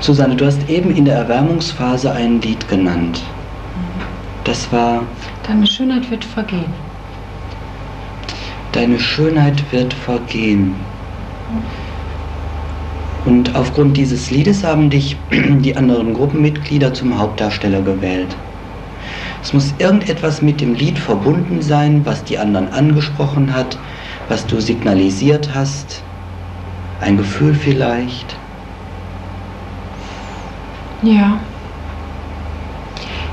Susanne, du hast eben in der Erwärmungsphase ein Lied genannt. Das war Deine Schönheit wird vergehen. Deine Schönheit wird vergehen. Und aufgrund dieses Liedes haben dich die anderen Gruppenmitglieder zum Hauptdarsteller gewählt. Es muss irgendetwas mit dem Lied verbunden sein, was die anderen angesprochen hat, was du signalisiert hast. Ein Gefühl vielleicht. Ja.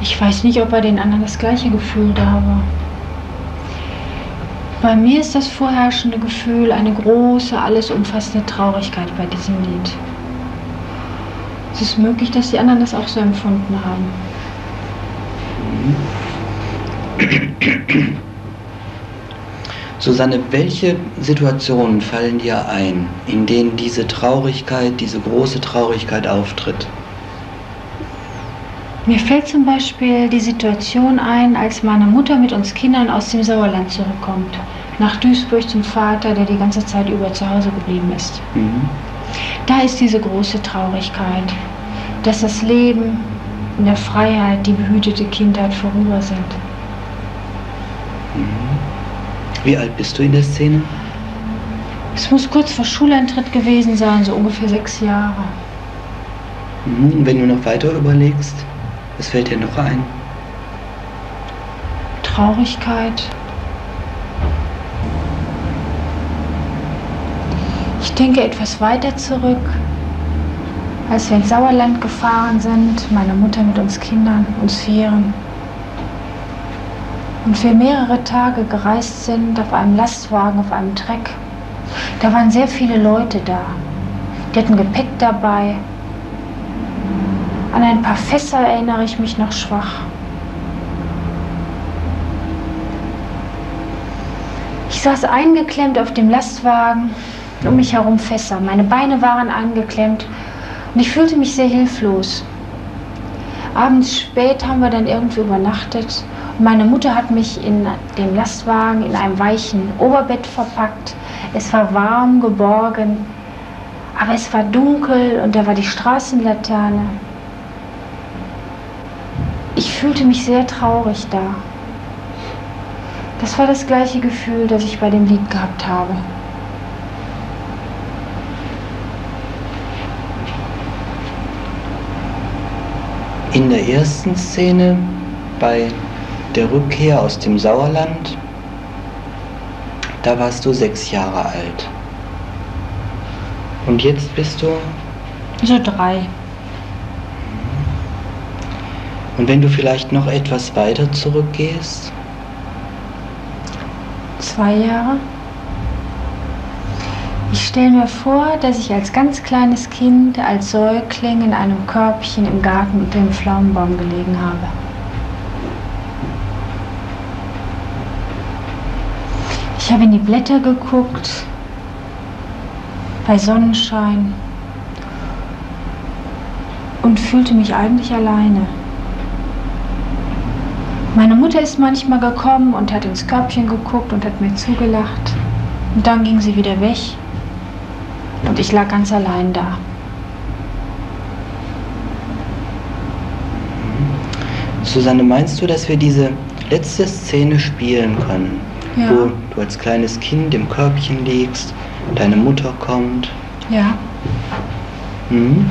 Ich weiß nicht, ob bei den anderen das gleiche Gefühl da war. Bei mir ist das vorherrschende Gefühl eine große, alles umfassende Traurigkeit bei diesem Lied. Es ist möglich, dass die anderen das auch so empfunden haben. Susanne, welche Situationen fallen dir ein, in denen diese Traurigkeit, diese große Traurigkeit auftritt? Mir fällt zum Beispiel die Situation ein, als meine Mutter mit uns Kindern aus dem Sauerland zurückkommt. Nach Duisburg zum Vater, der die ganze Zeit über zu Hause geblieben ist. Mhm. Da ist diese große Traurigkeit, dass das Leben in der Freiheit, die behütete Kindheit vorüber sind. Wie alt bist du in der Szene? Es muss kurz vor Schuleintritt gewesen sein, so ungefähr sechs Jahre. Mhm. Wenn du noch weiter überlegst, was fällt dir noch ein? Traurigkeit. Ich denke etwas weiter zurück, als wir ins Sauerland gefahren sind, meine Mutter mit uns Kindern, uns Vieren. Und wir mehrere Tage gereist sind auf einem Lastwagen, auf einem Treck. Da waren sehr viele Leute da. Die hatten Gepäck dabei. An ein paar Fässer erinnere ich mich noch schwach. Ich saß eingeklemmt auf dem Lastwagen, um mich herum Fässer. Meine Beine waren angeklemmt und ich fühlte mich sehr hilflos. Abends spät haben wir dann irgendwie übernachtet. Und meine Mutter hat mich in dem Lastwagen in einem weichen Oberbett verpackt. Es war warm, geborgen, aber es war dunkel und da war die Straßenlaterne. Ich fühlte mich sehr traurig da. Das war das gleiche Gefühl, das ich bei dem Lied gehabt habe. In der ersten Szene bei der Rückkehr aus dem Sauerland, da warst du sechs Jahre alt. Und jetzt bist du. So drei. Und wenn du vielleicht noch etwas weiter zurückgehst, Zwei Jahre. Ich stelle mir vor, dass ich als ganz kleines Kind, als Säugling in einem Körbchen im Garten unter dem Pflaumenbaum gelegen habe. Ich habe in die Blätter geguckt, bei Sonnenschein und fühlte mich eigentlich alleine. Meine Mutter ist manchmal gekommen und hat ins Körbchen geguckt und hat mir zugelacht. Und dann ging sie wieder weg. Und ich lag ganz allein da. Susanne, meinst du, dass wir diese letzte Szene spielen können? Ja. Wo du als kleines Kind im Körbchen liegst, deine Mutter kommt. Ja. Mhm.